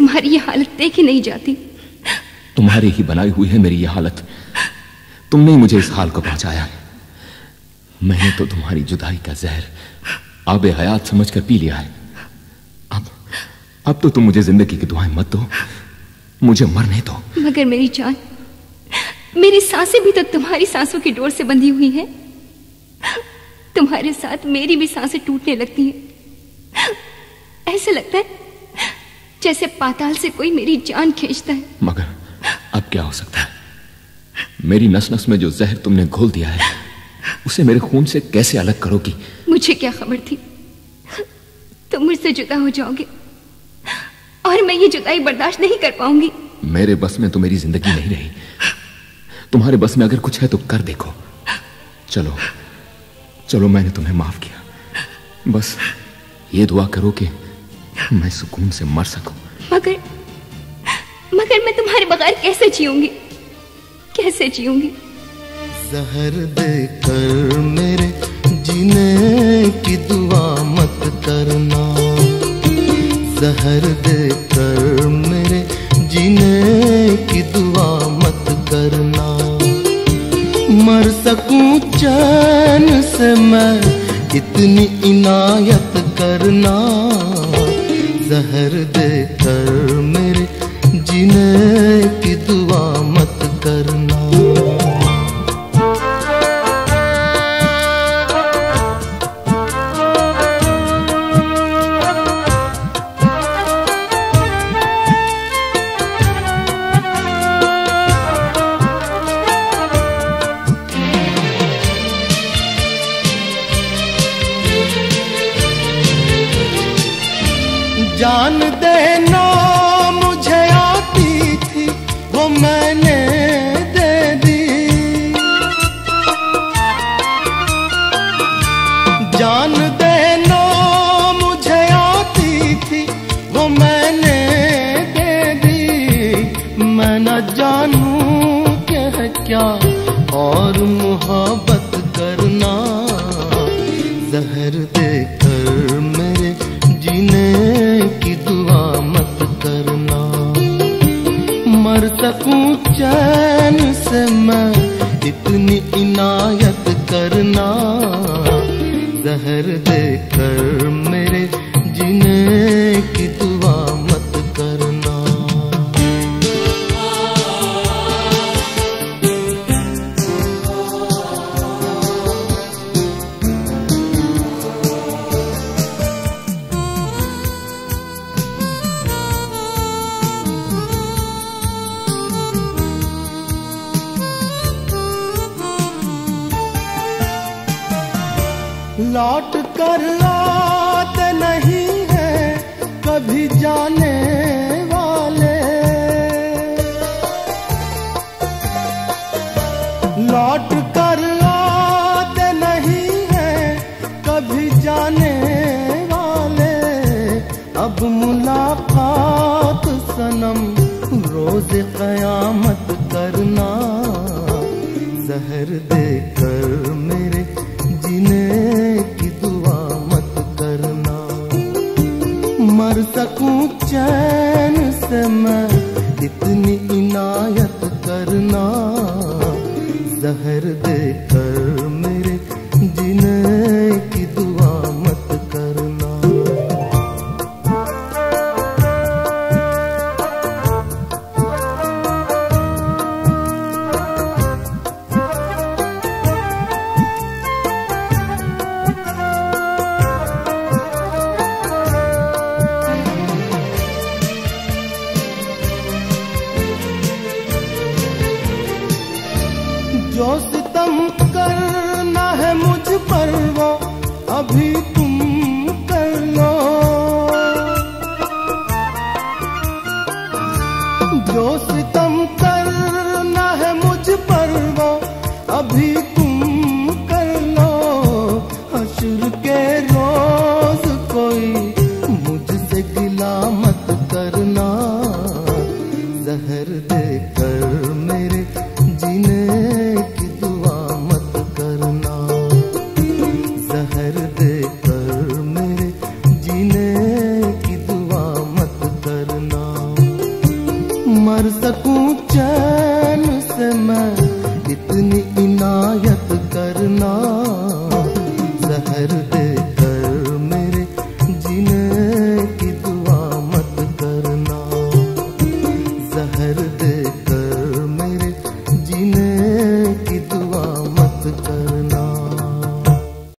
तुम्हारी ये हालत देखी नहीं जाती। तुम्हारी ही बनाई हुई है मेरी ये हालत। तुमने ही मुझे इस हाल को पहुँचाया है। मैंने तो तुम्हारी जुदाई का जहर आब हयात समझकर पी लिया है। अब अब तो तुम मुझे ज़िंदगी की दुआएँ मत दो। मुझे मरने दो। मगर मेरी जान मेरी साँसें भी तो तुम्हारी सांसों की डोर से बंधी हुई हैं। तुम्हारे साथ मेरी भी साँसें टूटने लगती हैं। ऐसे लगता है जैसे पाताल से कोई मेरी जान खींचता है। मगर अब क्या हो सकता है? मेरी नस नस में जो जहर तुमने घोल दिया है उसे मेरे खून से कैसे अलग करोगी? मुझे क्या खबर थी? तुम मुझसे जुदा हो जाओगे और मैं ये जुदाई बर्दाश्त नहीं कर पाऊँगी। मेरे बस में तो मेरी ज़िंदगी नहीं रही। तुम्हारे बस में अगर कुछ है तो कर देखो। चलो चलो मैंने तुम्हें माफ़ किया। बस ये दुआ करो कि मैं सुकून से मर सकूँ। मगर मगर मैं तुम्हारे बगैर कैसे जीऊँगी? कैसे जीऊँगी? जहर देकर मेरे जीने की दुआ मत करना। जहर देकर मेरे जीने की दुआ मत करना। मर सकूँ चैन से मैं इतनी इनायत करना। जहर देकर मेरे जीने की दुआ मत करना। और मोहब्बत करना। जहर देकर मेरे जीने की दुआ मत करना। मर सकूँ चैन से मैं इतनी इनायत करना। जहर देकर लौट कर आते नहीं है कभी जाने वाले। लौट कर आते नहीं है कभी जाने वाले। अब मुलाकात सनम, रोज कयामत करना, जहर देकर मर सकूँ चैन से मैं। इतनी इनायत करना जहर देकर நாம